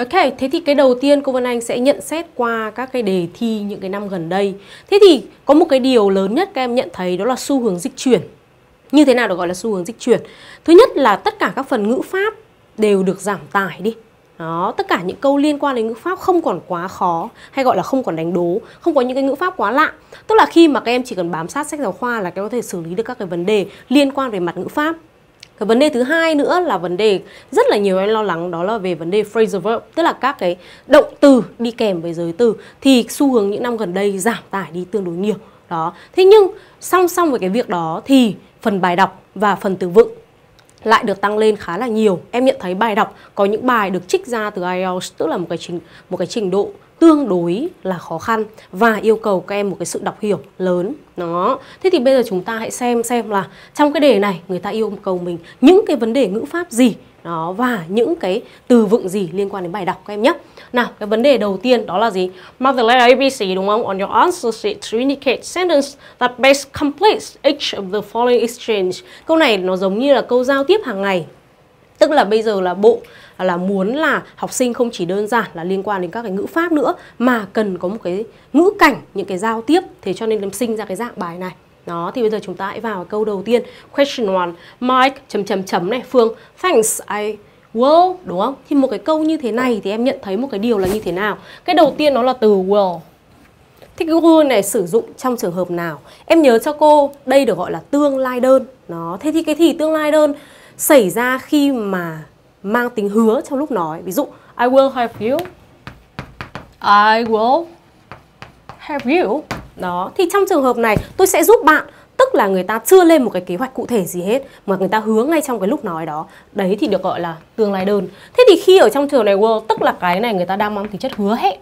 Ok, thế thì cái đầu tiên cô Vân Anh sẽ nhận xét qua các cái đề thi những cái năm gần đây. Thế thì có một cái điều lớn nhất các em nhận thấy đó là xu hướng dịch chuyển. Như thế nào được gọi là xu hướng dịch chuyển? Thứ nhất là tất cả các phần ngữ pháp đều được giảm tải đi. Đó, tất cả những câu liên quan đến ngữ pháp không còn quá khó hay gọi là không còn đánh đố, không có những cái ngữ pháp quá lạ. Tức là khi mà các em chỉ cần bám sát sách giáo khoa là các em có thể xử lý được các cái vấn đề liên quan về mặt ngữ pháp. Cái vấn đề thứ hai nữa là vấn đề rất là nhiều em lo lắng đó là về vấn đề phrasal verb, tức là các cái động từ đi kèm với giới từ thì xu hướng những năm gần đây giảm tải đi tương đối nhiều. Đó. Thế nhưng song song với cái việc đó thì phần bài đọc và phần từ vựng lại được tăng lên khá là nhiều. Em nhận thấy bài đọc có những bài được trích ra từ IELTS tức là một cái trình, một cái trình độ tương đối là khó khăn và yêu cầu các em một cái sự đọc hiểu lớn đó thế thì bây giờ chúng ta hãy xem xem là trong cái đề này người ta yêu cầu mình những cái vấn đề ngữ pháp gì đó, và những cái từ vựng gì liên quan đến bài đọc các em nhé. Nào, cái vấn đề đầu tiên đó là gì? Mark the letter ABC đúng không? On your answer sheet to indicate sentence that best completes each of the following exchange. Câu này nó giống như là câu giao tiếp hàng ngày. Tức là bây giờ là bộ là muốn là học sinh không chỉ đơn giản là liên quan đến các cái ngữ pháp nữa, mà cần có một cái ngữ cảnh, những cái giao tiếp. Thế cho nên sinh ra cái dạng bài này đó, thì bây giờ chúng ta hãy vào câu đầu tiên, question one, Mike, chấm chấm chấm này. Phương, thanks, I will, đúng không? Thì một cái câu như thế này thì em nhận thấy một cái điều là như thế nào? Cái đầu tiên nó là từ will. Thì cái will này sử dụng trong trường hợp nào? Em nhớ cho cô, đây được gọi là tương lai đơn. Nó, thế thì cái thì tương lai đơn xảy ra khi mà mang tính hứa trong lúc nói. Ví dụ, I will have you. I will have you đó, thì trong trường hợp này, tôi sẽ giúp bạn. Tức là người ta chưa lên một cái kế hoạch cụ thể gì hết, mà người ta hứa ngay trong cái lúc nói đó. Đấy thì được gọi là tương lai đơn. Thế thì khi ở trong trường này, world, tức là cái này người ta đang mang tính chất hứa hẹn.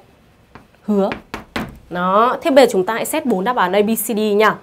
Hứa. Đó, thế bây giờ chúng ta hãy xét bốn đáp án ABCD nha.